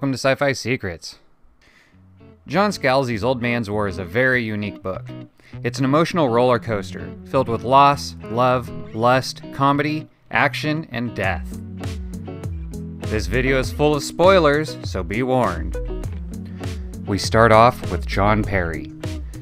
Welcome to Sci Fi Secrets. John Scalzi's Old Man's War is a very unique book. It's an emotional roller coaster filled with loss, love, lust, comedy, action, and death. This video is full of spoilers, so be warned. We start off with John Perry,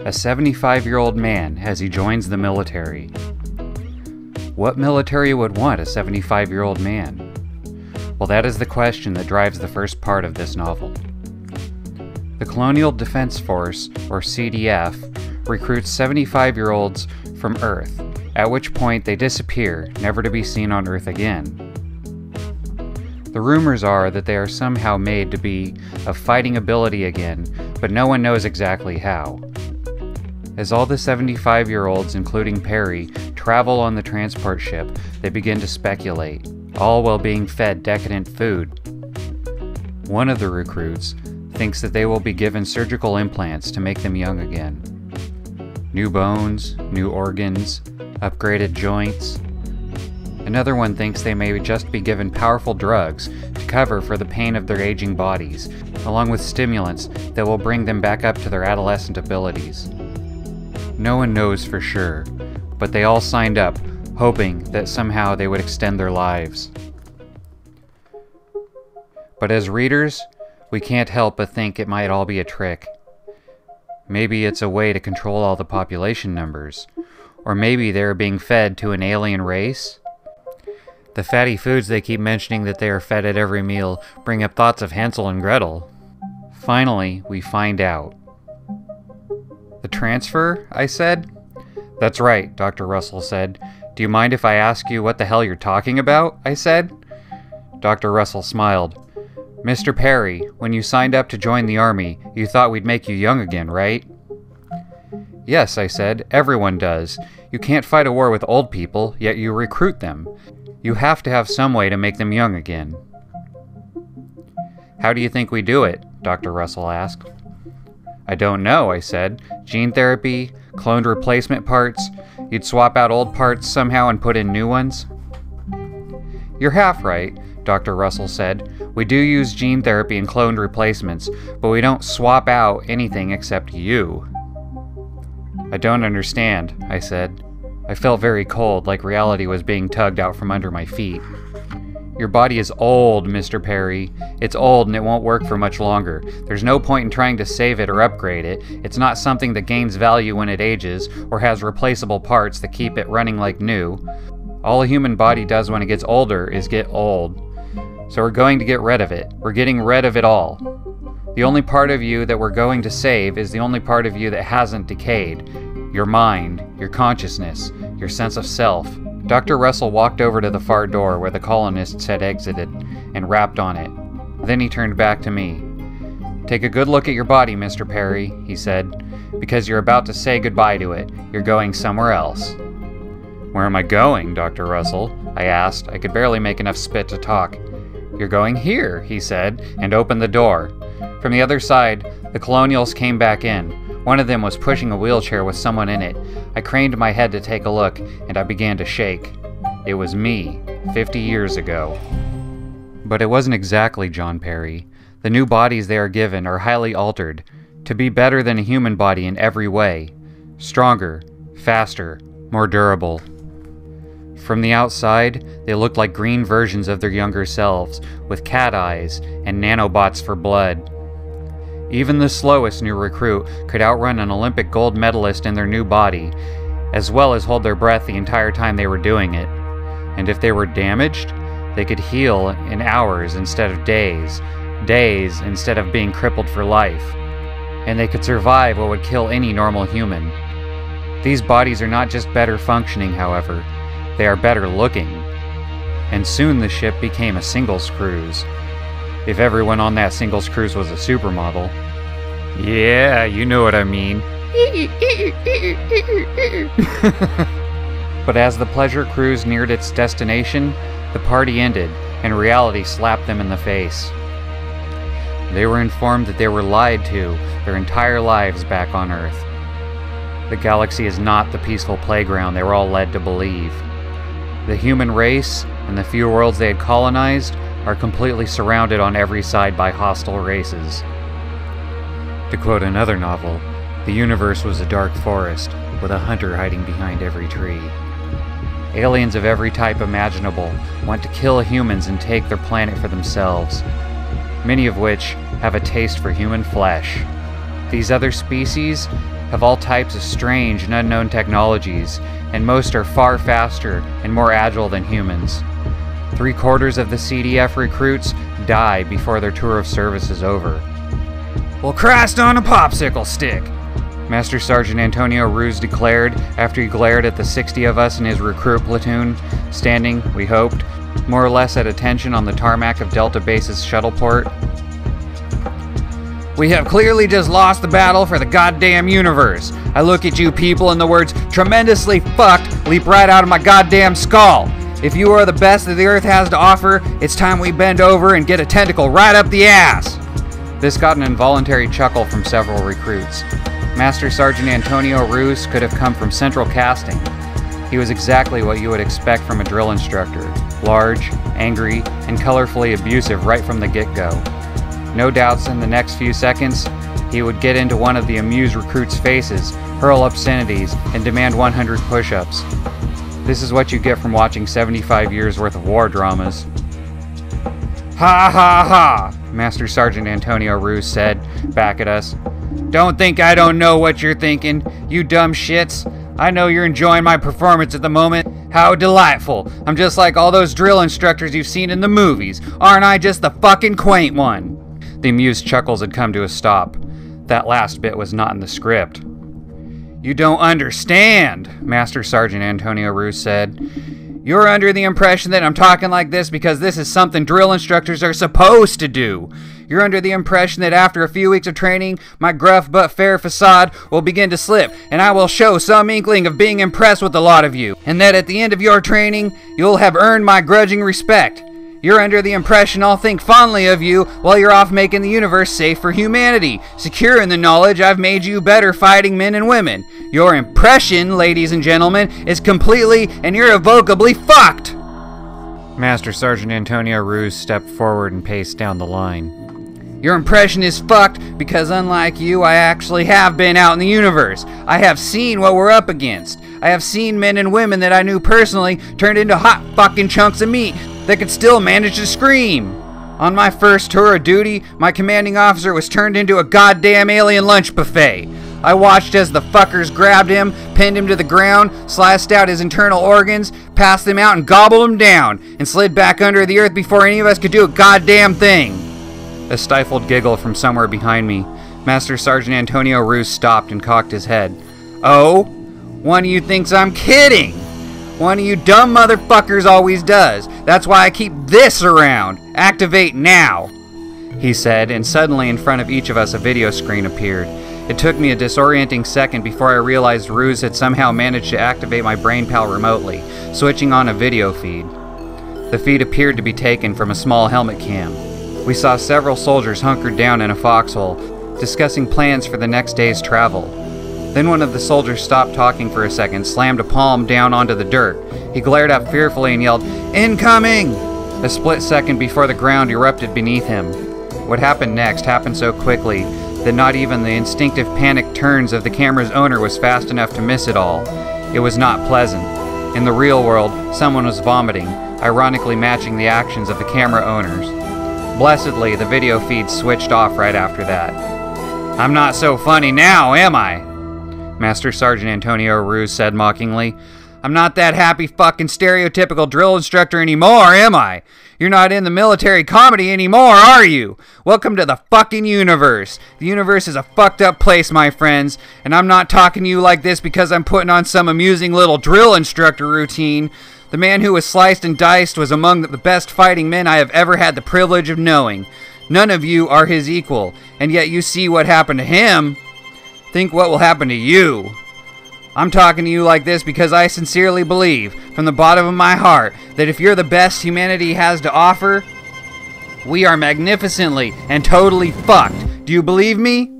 a 75 year old man as he joins the military. What military would want a 75 year old man? Well, that is the question that drives the first part of this novel. The Colonial Defense Force, or CDF, recruits 75 year olds from Earth, at which point they disappear, never to be seen on Earth again. The rumors are that they are somehow made to be of fighting ability again, but no one knows exactly how. As all the 75 year olds, including Perry, travel on the transport ship, they begin to speculate all while being fed decadent food. One of the recruits thinks that they will be given surgical implants to make them young again. New bones, new organs, upgraded joints. Another one thinks they may just be given powerful drugs to cover for the pain of their aging bodies, along with stimulants that will bring them back up to their adolescent abilities. No one knows for sure, but they all signed up hoping that somehow they would extend their lives. But as readers, we can't help but think it might all be a trick. Maybe it's a way to control all the population numbers, or maybe they're being fed to an alien race. The fatty foods they keep mentioning that they are fed at every meal bring up thoughts of Hansel and Gretel. Finally, we find out. The transfer? I said. That's right, Dr. Russell said. Do you mind if I ask you what the hell you're talking about? I said. Dr. Russell smiled. Mr. Perry, when you signed up to join the Army, you thought we'd make you young again, right? Yes, I said. Everyone does. You can't fight a war with old people, yet you recruit them. You have to have some way to make them young again. How do you think we do it? Dr. Russell asked. I don't know, I said. Gene therapy, cloned replacement parts, You'd swap out old parts somehow and put in new ones? You're half right, Dr. Russell said. We do use gene therapy and cloned replacements, but we don't swap out anything except you. I don't understand, I said. I felt very cold, like reality was being tugged out from under my feet. Your body is old, Mr. Perry. It's old and it won't work for much longer. There's no point in trying to save it or upgrade it. It's not something that gains value when it ages or has replaceable parts that keep it running like new. All a human body does when it gets older is get old. So we're going to get rid of it. We're getting rid of it all. The only part of you that we're going to save is the only part of you that hasn't decayed your mind, your consciousness, your sense of self. Dr. Russell walked over to the far door where the colonists had exited and rapped on it. Then he turned back to me. Take a good look at your body, Mr. Perry, he said, because you're about to say goodbye to it. You're going somewhere else. Where am I going, Dr. Russell? I asked. I could barely make enough spit to talk. You're going here, he said, and opened the door. From the other side, the colonials came back in. One of them was pushing a wheelchair with someone in it. I craned my head to take a look, and I began to shake. It was me, 50 years ago. But it wasn't exactly John Perry. The new bodies they are given are highly altered, to be better than a human body in every way stronger, faster, more durable. From the outside, they looked like green versions of their younger selves, with cat eyes and nanobots for blood. Even the slowest new recruit could outrun an Olympic gold medalist in their new body, as well as hold their breath the entire time they were doing it. And if they were damaged, they could heal in hours instead of days, days instead of being crippled for life. And they could survive what would kill any normal human. These bodies are not just better functioning, however, they are better looking. And soon the ship became a single cruise. If everyone on that singles cruise was a supermodel. Yeah, you know what I mean. but as the pleasure cruise neared its destination, the party ended and reality slapped them in the face. They were informed that they were lied to their entire lives back on Earth. The galaxy is not the peaceful playground they were all led to believe. The human race and the few worlds they had colonized are completely surrounded on every side by hostile races. To quote another novel, the universe was a dark forest, with a hunter hiding behind every tree. Aliens of every type imaginable want to kill humans and take their planet for themselves, many of which have a taste for human flesh. These other species have all types of strange and unknown technologies, and most are far faster and more agile than humans. Three quarters of the CDF recruits die before their tour of service is over. Well, Christ on a popsicle stick! Master Sergeant Antonio Ruiz declared after he glared at the 60 of us in his recruit platoon, standing, we hoped, more or less at attention on the tarmac of Delta Base's shuttleport. We have clearly just lost the battle for the goddamn universe. I look at you people and the words tremendously fucked leap right out of my goddamn skull. If you are the best that the earth has to offer, it's time we bend over and get a tentacle right up the ass. This got an involuntary chuckle from several recruits. Master Sergeant Antonio Ruiz could have come from Central Casting. He was exactly what you would expect from a drill instructor large, angry, and colorfully abusive right from the get go. No doubts in the next few seconds, he would get into one of the amused recruits' faces, hurl obscenities, and demand 100 push ups. This is what you get from watching 75 years worth of war dramas. Ha ha ha! Master Sergeant Antonio Ruiz said, back at us. Don't think I don't know what you're thinking, you dumb shits. I know you're enjoying my performance at the moment. How delightful. I'm just like all those drill instructors you've seen in the movies. Aren't I just the fucking quaint one? The amused chuckles had come to a stop. That last bit was not in the script. You don't understand, Master Sergeant Antonio Ruiz said. You're under the impression that I'm talking like this because this is something drill instructors are supposed to do. You're under the impression that after a few weeks of training, my gruff but fair facade will begin to slip, and I will show some inkling of being impressed with a lot of you, and that at the end of your training, you'll have earned my grudging respect. You're under the impression I'll think fondly of you while you're off making the universe safe for humanity, secure in the knowledge I've made you better fighting men and women. Your impression, ladies and gentlemen, is completely and irrevocably fucked! Master Sergeant Antonio Ruiz stepped forward and paced down the line. Your impression is fucked because, unlike you, I actually have been out in the universe. I have seen what we're up against. I have seen men and women that I knew personally turned into hot fucking chunks of meat that could still manage to scream. On my first tour of duty, my commanding officer was turned into a goddamn alien lunch buffet. I watched as the fuckers grabbed him, pinned him to the ground, sliced out his internal organs, passed them out, and gobbled him down, and slid back under the earth before any of us could do a goddamn thing. A stifled giggle from somewhere behind me. Master Sergeant Antonio Ruiz stopped and cocked his head. Oh? One of you thinks I'm kidding! One of you dumb motherfuckers always does. That's why I keep this around. Activate now! He said, and suddenly in front of each of us a video screen appeared. It took me a disorienting second before I realized Ruiz had somehow managed to activate my brain BrainPal remotely, switching on a video feed. The feed appeared to be taken from a small helmet cam. We saw several soldiers hunkered down in a foxhole, discussing plans for the next day's travel. Then one of the soldiers stopped talking for a second, slammed a palm down onto the dirt. He glared up fearfully and yelled, Incoming! A split second before the ground erupted beneath him. What happened next happened so quickly that not even the instinctive panic turns of the camera's owner was fast enough to miss it all. It was not pleasant. In the real world, someone was vomiting, ironically matching the actions of the camera owners. Blessedly, the video feed switched off right after that. I'm not so funny now, am I? Master Sergeant Antonio Ruiz said mockingly. I'm not that happy fucking stereotypical drill instructor anymore, am I? You're not in the military comedy anymore, are you? Welcome to the fucking universe. The universe is a fucked up place, my friends, and I'm not talking to you like this because I'm putting on some amusing little drill instructor routine. The man who was sliced and diced was among the best fighting men I have ever had the privilege of knowing. None of you are his equal, and yet you see what happened to him. Think what will happen to you. I'm talking to you like this because I sincerely believe, from the bottom of my heart, that if you're the best humanity has to offer, we are magnificently and totally fucked. Do you believe me?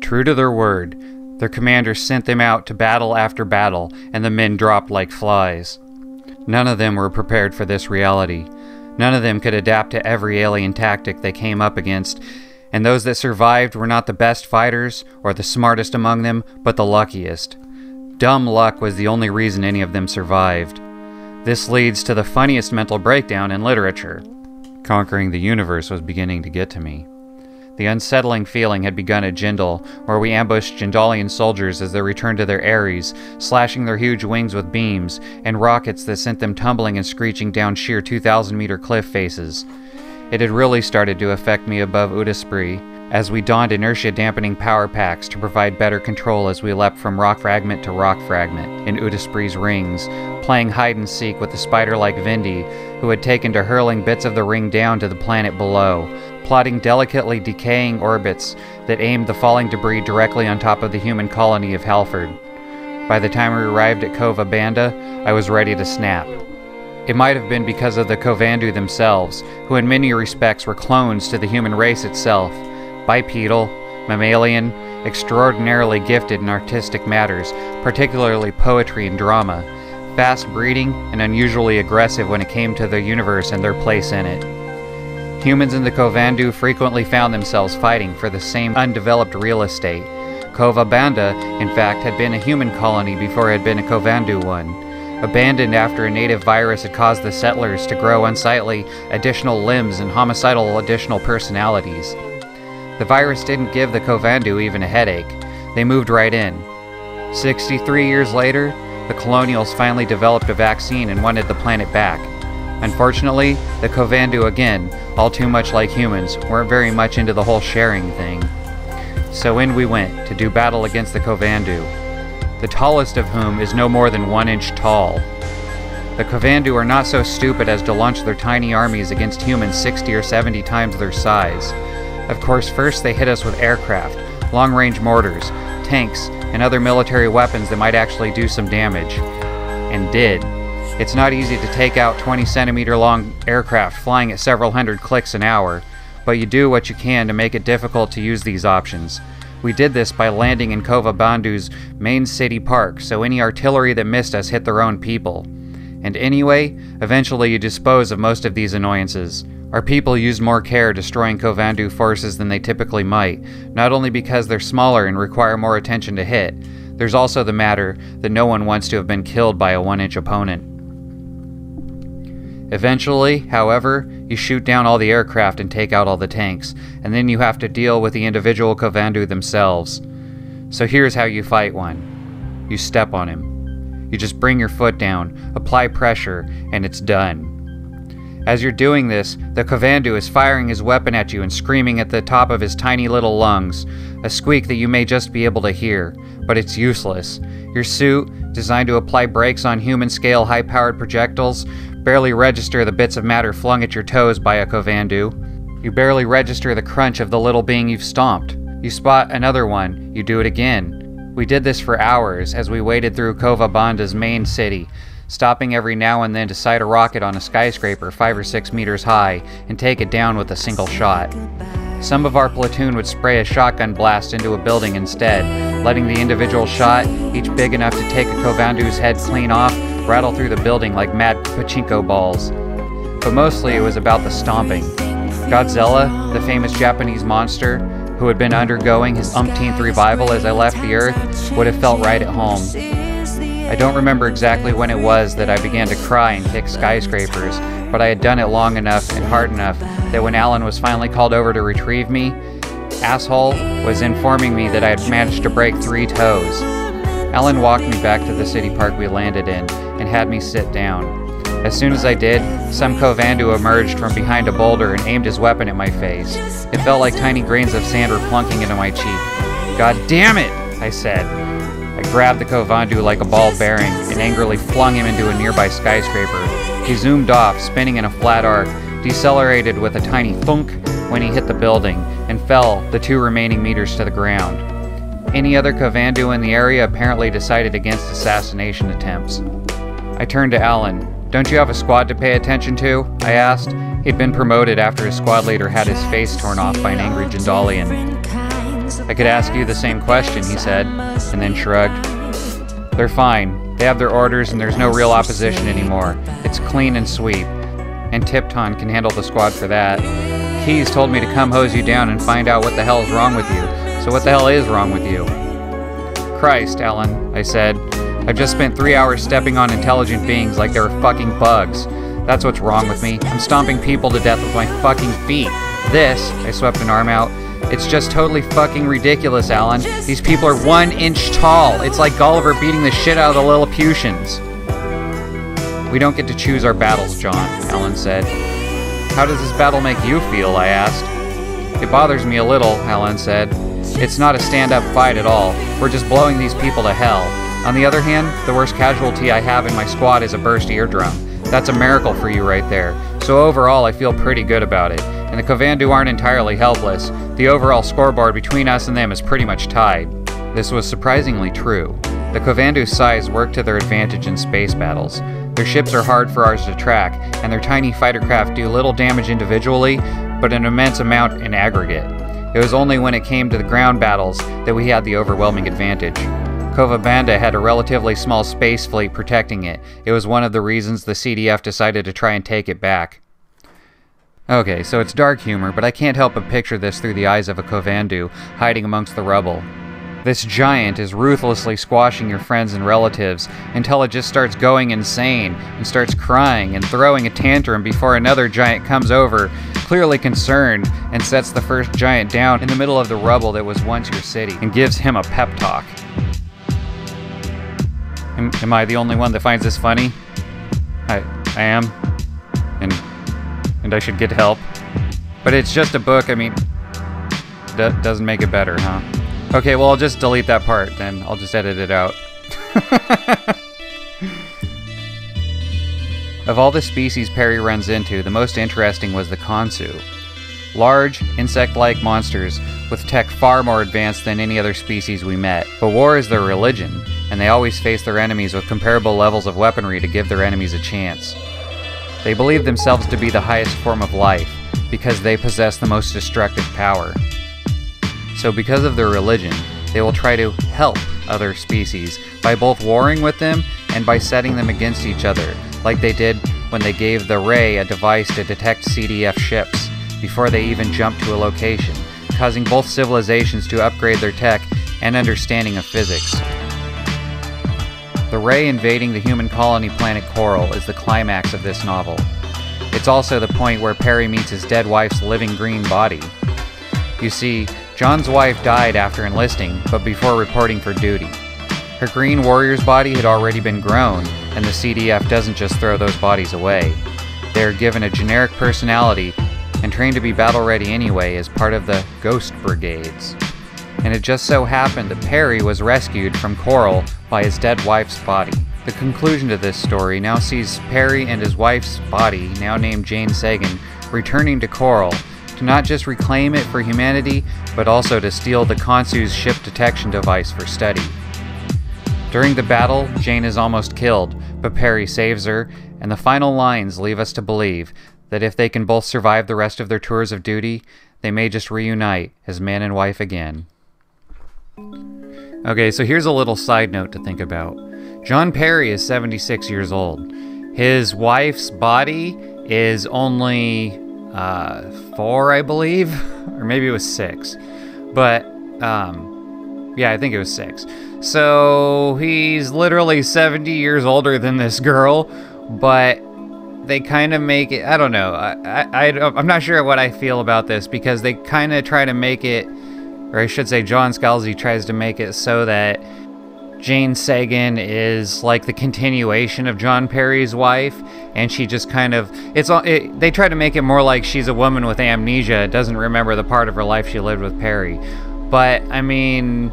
True to their word, their commander sent them out to battle after battle, and the men dropped like flies. None of them were prepared for this reality. None of them could adapt to every alien tactic they came up against, and those that survived were not the best fighters or the smartest among them, but the luckiest. Dumb luck was the only reason any of them survived. This leads to the funniest mental breakdown in literature. Conquering the universe was beginning to get to me. The unsettling feeling had begun at Jindal, where we ambushed Jindalian soldiers as they returned to their eyries, slashing their huge wings with beams and rockets that sent them tumbling and screeching down sheer 2,000 meter cliff faces. It had really started to affect me above Udaspree, as we donned inertia dampening power packs to provide better control as we leapt from rock fragment to rock fragment in Udaspree's rings, playing hide and seek with the spider like Vindy, who had taken to hurling bits of the ring down to the planet below, plotting delicately decaying orbits that aimed the falling debris directly on top of the human colony of Halford. By the time we arrived at Cova Banda, I was ready to snap. It might have been because of the Covandu themselves, who in many respects were clones to the human race itself, bipedal, mammalian, extraordinarily gifted in artistic matters, particularly poetry and drama, fast breeding, and unusually aggressive when it came to the universe and their place in it. Humans in the Covandu frequently found themselves fighting for the same undeveloped real estate. Cova Banda, in fact, had been a human colony before it had been a Covandu one. Abandoned after a native virus had caused the settlers to grow unsightly additional limbs and homicidal additional personalities. The virus didn't give the Covandu even a headache. They moved right in. 63 years later, the colonials finally developed a vaccine and wanted the planet back. Unfortunately, the Covandu again, all too much like humans, weren't very much into the whole sharing thing. So in we went to do battle against the Covandu, the tallest of whom is no more than one inch tall. The Covandu are not so stupid as to launch their tiny armies against humans 60 or 70 times their size. Of course, first they hit us with aircraft, long range mortars, tanks, and other military weapons that might actually do some damage. And did. It's not easy to take out 20 centimeter long aircraft flying at several hundred clicks an hour, but you do what you can to make it difficult to use these options. We did this by landing in Cova Banda's main city park, so any artillery that missed us hit their own people. And anyway, eventually you dispose of most of these annoyances. Our people used more care destroying Covandu forces than they typically might, not only because they're smaller and require more attention to hit, there's also the matter that no one wants to have been killed by a one inch opponent. Eventually, however, you shoot down all the aircraft and take out all the tanks, and then you have to deal with the individual Covandu themselves. So here's how you fight one you step on him. You just bring your foot down, apply pressure, and it's done. As you're doing this, the Covandu is firing his weapon at you and screaming at the top of his tiny little lungs, a squeak that you may just be able to hear, but it's useless. Your suit, designed to apply brakes on human scale high powered projectiles, barely register the bits of matter flung at your toes by a Covandu. You barely register the crunch of the little being you've stomped. You spot another one, you do it again. We did this for hours as we waded through Cova Banda's main city, stopping every now and then to sight a rocket on a skyscraper five or six meters high and take it down with a single shot. Some of our platoon would spray a shotgun blast into a building instead, letting the individual shot, each big enough to take a Covandu's head clean off, rattle through the building like mad pachinko balls. But mostly it was about the stomping. Godzilla, the famous Japanese monster, who had been undergoing his umpteenth revival as I left the Earth, would have felt right at home. I don't remember exactly when it was that I began to cry and kick skyscrapers, but I had done it long enough and hard enough that when Alan was finally called over to retrieve me, Asshole was informing me that I had managed to break three toes. Alan walked me back to the city park we landed in and had me sit down. As soon as I did, some Covandu emerged from behind a boulder and aimed his weapon at my face. It felt like tiny grains of sand were plunking into my cheek. God damn it, I said. I grabbed the Covandu like a ball bearing and angrily flung him into a nearby skyscraper. He zoomed off, spinning in a flat arc, decelerated with a tiny thunk when he hit the building, and fell the two remaining meters to the ground. Any other Covandu in the area apparently decided against assassination attempts. I turned to Alan. Don't you have a squad to pay attention to? I asked. He'd been promoted after his squad leader had his face torn off by an angry Jindalian. I could ask you the same question, he said, and then shrugged. They're fine. They have their orders and there's no real opposition anymore. It's clean and sweet. and Tipton can handle the squad for that. Keyes told me to come hose you down and find out what the hell is wrong with you. So what the hell is wrong with you? Christ, Alan, I said. I've just spent three hours stepping on intelligent beings like they were fucking bugs. That's what's wrong with me. I'm stomping people to death with my fucking feet. This, I swept an arm out, it's just totally fucking ridiculous, Alan. These people are one inch tall. It's like Gulliver beating the shit out of the Lilliputians. We don't get to choose our battles, John, Alan said. How does this battle make you feel? I asked. It bothers me a little, Alan said. It's not a stand up fight at all. We're just blowing these people to hell. On the other hand, the worst casualty I have in my squad is a burst eardrum. That's a miracle for you right there. So overall, I feel pretty good about it. And the Covandu aren't entirely helpless. The overall scoreboard between us and them is pretty much tied. This was surprisingly true. The Covandu's size worked to their advantage in space battles. Their ships are hard for ours to track, and their tiny fighter craft do little damage individually, but an immense amount in aggregate. It was only when it came to the ground battles that we had the overwhelming advantage. Cova Banda had a relatively small space fleet protecting it. It was one of the reasons the CDF decided to try and take it back. Okay, so it's dark humor, but I can't help but picture this through the eyes of a Covandu hiding amongst the rubble. This giant is ruthlessly squashing your friends and relatives until it just starts going insane and starts crying and throwing a tantrum before another giant comes over, clearly concerned, and sets the first giant down in the middle of the rubble that was once your city and gives him a pep talk. Am, am I the only one that finds this funny? I, I am. And, and I should get help. But it's just a book, I mean, doesn't make it better, huh? Okay, well, I'll just delete that part, then I'll just edit it out. of all the species Perry runs into, the most interesting was the Consu. Large, insect-like monsters with tech far more advanced than any other species we met. But war is their religion, and they always face their enemies with comparable levels of weaponry to give their enemies a chance. They believe themselves to be the highest form of life, because they possess the most destructive power. So, because of their religion, they will try to help other species by both warring with them and by setting them against each other, like they did when they gave the Rraey a device to detect CDF ships before they even jumped to a location, causing both civilizations to upgrade their tech and understanding of physics. The Rraey invading the human colony planet Coral is the climax of this novel. It's also the point where Perry meets his dead wife's living green body. You see, John's wife died after enlisting, but before reporting for duty. Her Green Warrior's body had already been grown, and the CDF doesn't just throw those bodies away. They are given a generic personality and trained to be battle ready anyway as part of the Ghost Brigades. And it just so happened that Perry was rescued from Coral by his dead wife's body. The conclusion to this story now sees Perry and his wife's body, now named Jane Sagan, returning to Coral to not just reclaim it for humanity, but also to steal the Consu's ship detection device for study. During the battle, Jane is almost killed, but Perry saves her, and the final lines leave us to believe that if they can both survive the rest of their tours of duty, they may just reunite as man and wife again. Okay, so here's a little side note to think about. John Perry is 76 years old. His wife's body is only uh, four, I believe, or maybe it was six. But um, yeah, I think it was six. So he's literally 70 years older than this girl, but they kind of make it. I don't know. I, I, I am not sure what I feel about this because they kind of try to make it, or I should say, John Scalzi tries to make it so that Jane Sagan is like the continuation of John Perry's wife, and she just kind of it's it, they try to make it more like she's a woman with amnesia, doesn't remember the part of her life she lived with Perry. But I mean,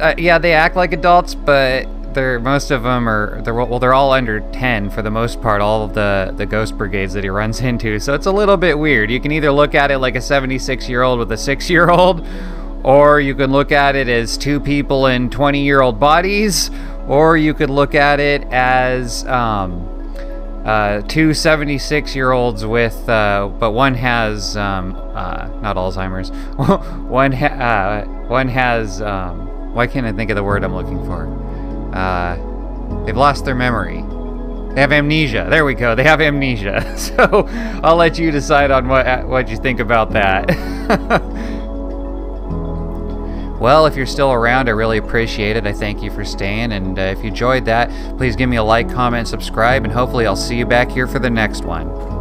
uh, yeah, they act like adults, but they're most of them are they're well they're all under 10 for the most part all of the the ghost brigades that he runs into. So it's a little bit weird. You can either look at it like a 76 year old with a 6 year old or you can look at it as two people in 20 year old bodies, or you could look at it as um, uh, two 76 year olds with, uh, but one has um, uh, not Alzheimer's. one ha- uh, one has. Um, why can't I think of the word I'm looking for? Uh, they've lost their memory. They have amnesia. There we go. They have amnesia. So I'll let you decide on what what you think about that. well, if you're still around, I really appreciate it. I thank you for staying. And uh, if you enjoyed that, please give me a like, comment, subscribe, and hopefully I'll see you back here for the next one.